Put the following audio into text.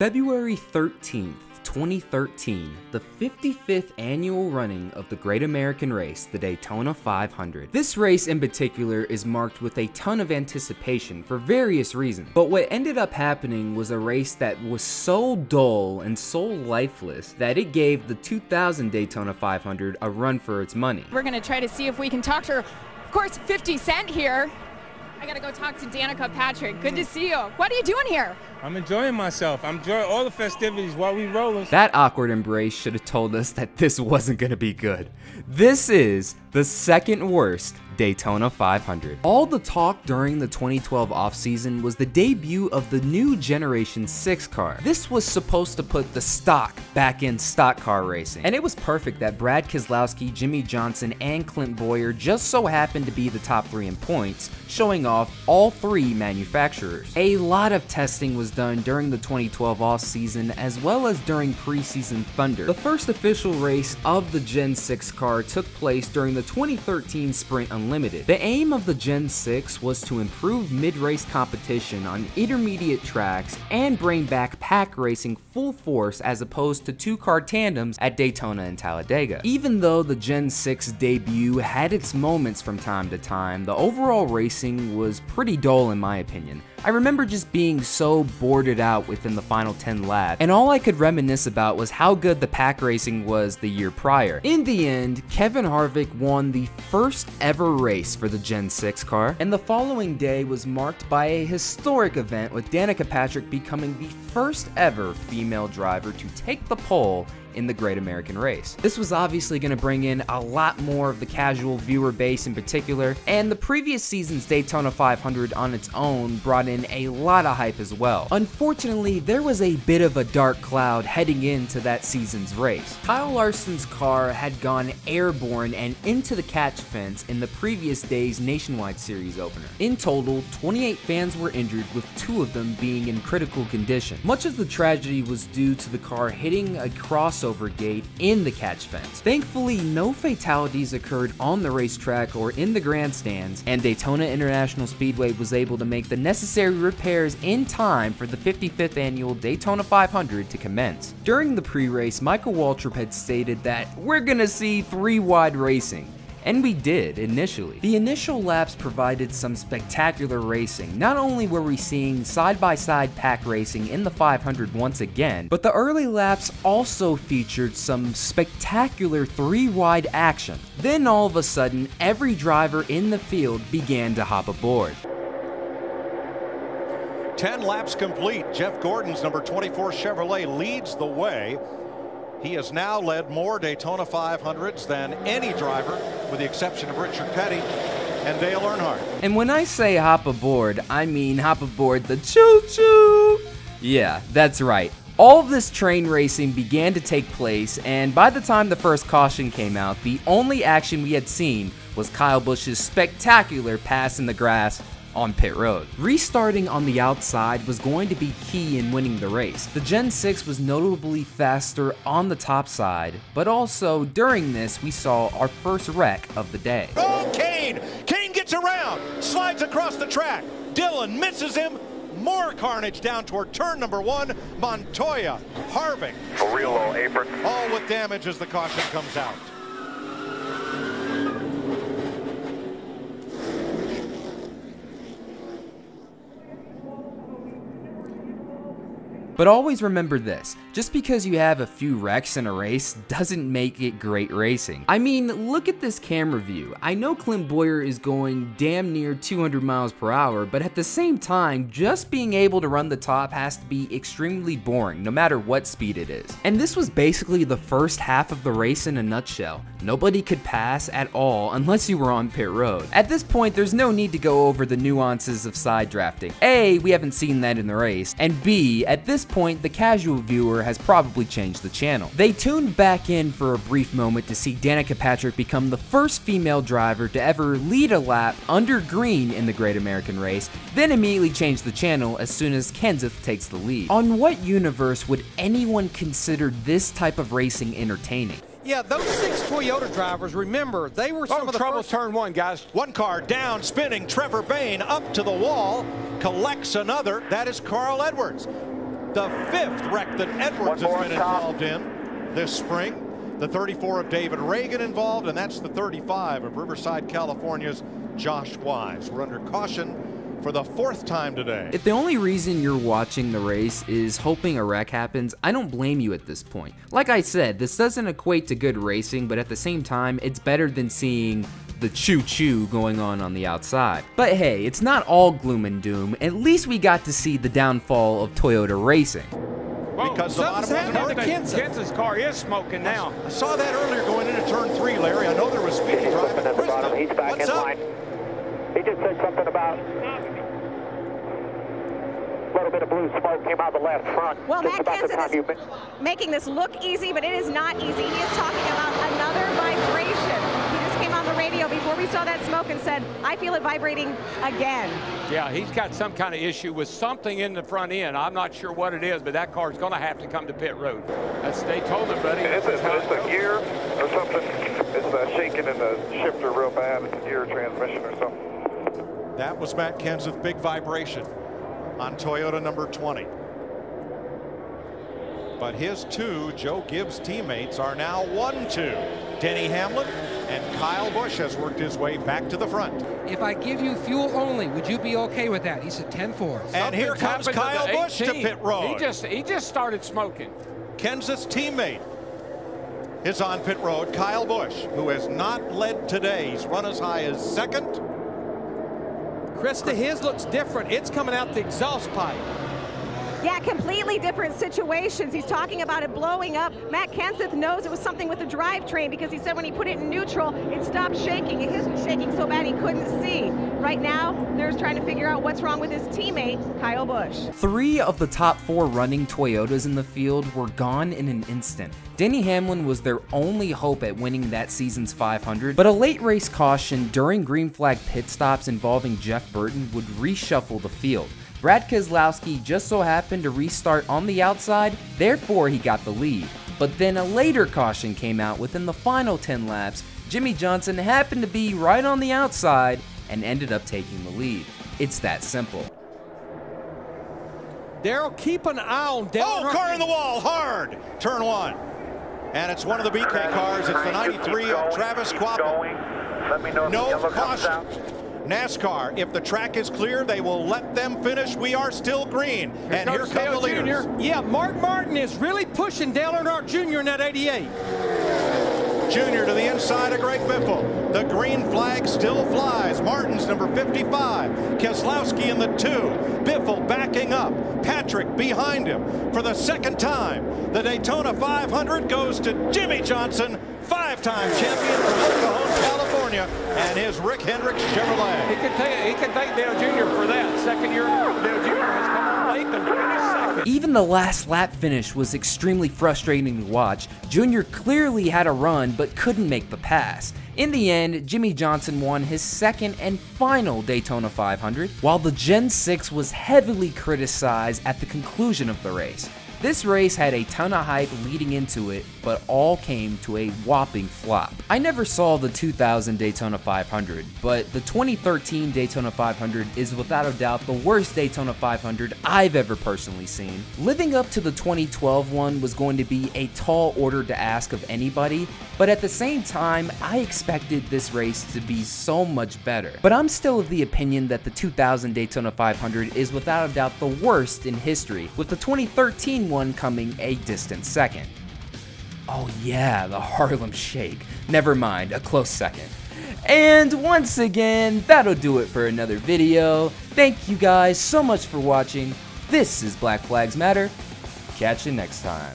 February 13th, 2013, the 55th annual running of the Great American Race, the Daytona 500. This race in particular is marked with a ton of anticipation for various reasons, but what ended up happening was a race that was so dull and so lifeless that it gave the 2000 Daytona 500 a run for its money. We're gonna try to see if we can talk to her. Of course, 50 Cent here. I gotta go talk to Danica Patrick. Good to see you. What are you doing here? I'm enjoying myself. I'm enjoying all the festivities while we rolling. That awkward embrace should have told us that this wasn't gonna be good. This is the second worst Daytona 500. All the talk during the 2012 offseason was the debut of the new Generation 6 car. This was supposed to put the stock back in stock car racing. And it was perfect that Brad Keselowski, Jimmie Johnson, and Clint Bowyer just so happened to be the top three in points, showing off all three manufacturers. A lot of testing was done during the 2012 offseason as well as during preseason Thunder. The first official race of the Gen 6 car took place during the 2013 Sprint Unlimited. The aim of the Gen 6 was to improve mid-race competition on intermediate tracks and bring back pack racing full force as opposed to two-car tandems at Daytona and Talladega. Even though the Gen 6 debut had its moments from time to time, the overall racing was pretty dull in my opinion. I remember just being so boarded out within the final 10 laps, and all I could reminisce about was how good the pack racing was the year prior. In the end, Kevin Harvick won the first ever race for the Gen 6 car, and the following day was marked by a historic event with Danica Patrick becoming the first ever female driver to take the pole in the Great American Race. This was obviously going to bring in a lot more of the casual viewer base in particular, and the previous season's Daytona 500 on its own brought in a lot of hype as well. Unfortunately, there was a bit of a dark cloud heading into that season's race. Kyle Larson's car had gone airborne and into the catch fence in the previous day's Nationwide Series opener. In total, 28 fans were injured with two of them being in critical condition. Much of the tragedy was due to the car hitting a cross crossover gate in the catch fence. Thankfully, no fatalities occurred on the racetrack or in the grandstands, and Daytona International Speedway was able to make the necessary repairs in time for the 55th annual Daytona 500 to commence. During the pre-race, Michael Waltrip had stated that we're gonna see three wide racing. And we did, initially. The initial laps provided some spectacular racing. Not only were we seeing side-by-side -side pack racing in the 500 once again, but the early laps also featured some spectacular three-wide action. Then all of a sudden, every driver in the field began to hop aboard. 10 laps complete. Jeff Gordon's number 24 Chevrolet leads the way. He has now led more Daytona 500s than any driver, with the exception of Richard Petty and Dale Earnhardt. And when I say hop aboard, I mean hop aboard the choo-choo. Yeah, that's right. All of this train racing began to take place, and by the time the first caution came out, the only action we had seen was Kyle Busch's spectacular pass in the grass on pit road. Restarting on the outside was going to be key in winning the race. The Gen 6 was notably faster on the top side, but also during this we saw our first wreck of the day. Oh, Kahne! Kahne gets around, slides across the track. Dillon misses him. More carnage down toward turn number one. Montoya, Harvick. For real low apron. All with damage as the caution comes out. But always remember this, just because you have a few wrecks in a race doesn't make it great racing. I mean, look at this camera view. I know Clint Bowyer is going damn near 200 miles per hour, but at the same time, just being able to run the top has to be extremely boring, no matter what speed it is. And this was basically the first half of the race in a nutshell. Nobody could pass at all unless you were on pit road. At this point, there's no need to go over the nuances of side drafting. A, we haven't seen that in the race, and B, at this point, the casual viewer has probably changed the channel. They tuned back in for a brief moment to see Danica Patrick become the first female driver to ever lead a lap under green in the Great American Race, then immediately changed the channel as soon as Kenseth takes the lead. On what universe would anyone consider this type of racing entertaining? Yeah, those six Toyota drivers, remember, they were some oh, of the trouble first... turn one, guys. One car down, spinning. Trevor Bayne up to the wall, collects another. That is Carl Edwards. The fifth wreck that Edwards has been involved in this spring. The 34 of David Ragan involved, and that's the 35 of Riverside, California's Josh Wise. We're under caution for the fourth time today. If the only reason you're watching the race is hoping a wreck happens, I don't blame you at this point. Like I said, this doesn't equate to good racing, but at the same time, it's better than seeing the choo-choo going on on the outside. But hey, it's not all gloom and doom. At least we got to see the downfall of Toyota racing. Because a lot of something's happened to Kenseth. Kenseth's car is smoking now. I saw that earlier going into turn three, Larry. I know there was speed He's drop. at the bottom. He's back What's in up? line. He just said something about a little bit of blue smoke came out the left front. Well, Matt about the time you Kenseth is making this look easy, but it is not easy. He is talking about another vibration. He just came on the radio before we saw that smoke and said, I feel it vibrating again. Yeah, he's got some kind of issue with something in the front end. I'm not sure what it is, but that car's going to have to come to pit road. That's they told him, buddy. It's a, That's it's a gear or something. It's uh, shaking in the shifter real bad. It's a gear transmission or something. That was Matt Kenseth, big vibration on Toyota number 20. But his two Joe Gibbs teammates are now 1-2. Denny Hamlin and Kyle Busch has worked his way back to the front. If I give you fuel only, would you be okay with that? He said 10-4. And here comes Kyle the Busch to pit road. He just he just started smoking. Kenseth's teammate is on pit road. Kyle Busch, who has not led today. He's run as high as second. Krista, his looks different. It's coming out the exhaust pipe. Yeah, completely different situations. He's talking about it blowing up. Matt Kenseth knows it was something with the drivetrain because he said when he put it in neutral, it stopped shaking. It was shaking so bad he couldn't see. Right now, they're trying to figure out what's wrong with his teammate, Kyle Busch. Three of the top four running Toyotas in the field were gone in an instant. Denny Hamlin was their only hope at winning that season's 500, but a late race caution during green flag pit stops involving Jeff Burton would reshuffle the field. Brad Keselowski just so happened to restart on the outside, therefore he got the lead. But then a later caution came out within the final 10 laps. Jimmie Johnson happened to be right on the outside and ended up taking the lead. It's that simple. Darrell, keep an eye on Dale. Oh, car in the wall, hard. Turn one. And it's one of the BK cars. It's the 93 of Travis Kvapil. Let me know if No the comes caution. Out. NASCAR, if the track is clear, they will let them finish. We are still green. and here comes come the Dale leaders. Jr.. Yeah, Mark Martin is really pushing Dale Earnhardt Jr. in that 88. Junior to the inside of Greg Biffle. The green flag still flies. Martin's number 55. Keselowski in the two. Biffle backing up. Patrick behind him. For the second time, the Daytona 500 goes to Jimmie Johnson, five-time champion from El Cajon, California, and his Rick Hendrick's He Chevrolet. could take he could thank Dale Jr. for that. Second year in a row, Dale Jr. has come on late and finished second. Even the last lap finish was extremely frustrating to watch. Junior clearly had a run but couldn't make the pass. In the end, Jimmie Johnson won his second and final Daytona 500, while the Gen 6 was heavily criticized at the conclusion of the race. This race had a ton of hype leading into it, but all came to a whopping flop. I never saw the 2000 Daytona 500, but the 2013 Daytona 500 is without a doubt the worst Daytona 500 I've ever personally seen. Living up to the 2012 one was going to be a tall order to ask of anybody, but at the same time, I expected this race to be so much better. But I'm still of the opinion that the 2000 Daytona 500 is without a doubt the worst in history, with the 2013 one coming a distant second. Oh yeah, the Harlem Shake. Never mind, a close second. And once again, that'll do it for another video. Thank you guys so much for watching. This is Black Flags Matter. Catch you next time.